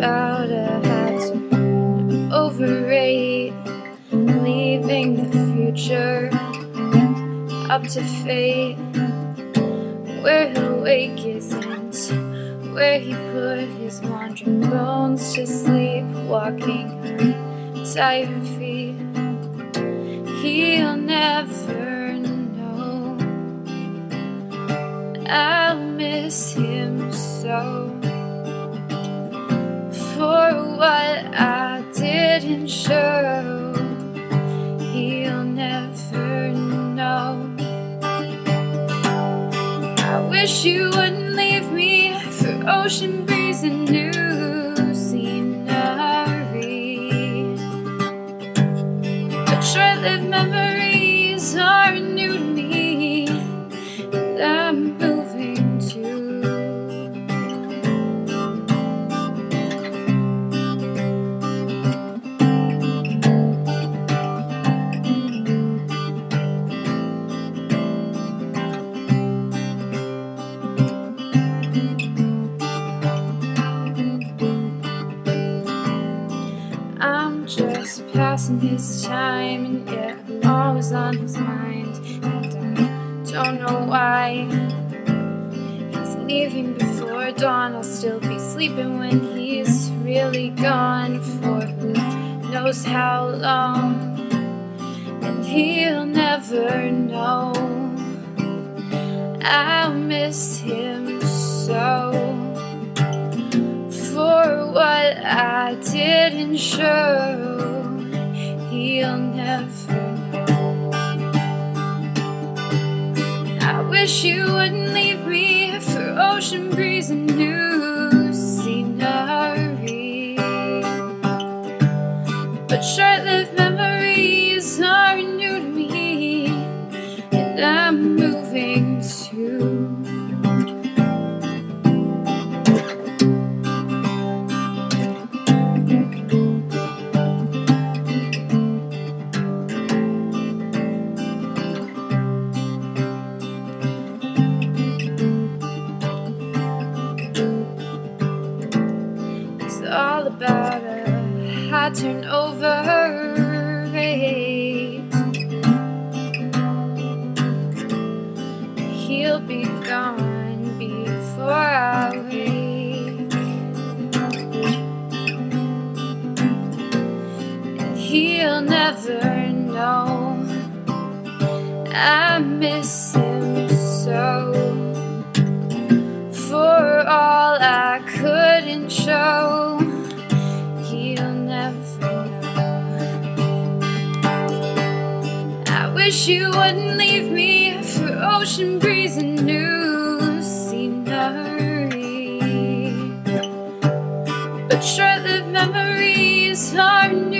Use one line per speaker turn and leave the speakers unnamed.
about a hat overrate, leaving the future up to fate. Where he'll wake where he put his wandering bones to sleep, walking tired feet. He'll never know. I'll miss him so what I didn't show. He'll never know. I wish you wouldn't leave me for ocean breeze and new scenery. But short-lived memories are new passing his time, and yet I'm always on his mind. And I don't know why he's leaving before dawn. I'll still be sleeping when he's really gone for who knows how long. And he'll never know. I'll miss him so for what I didn't show. He'll never know. I wish you wouldn't high turnover rate. He'll be gone before I wake, and he'll never know. I miss him wish you wouldn't leave me for ocean breeze and new scenery. But short lived memories are new.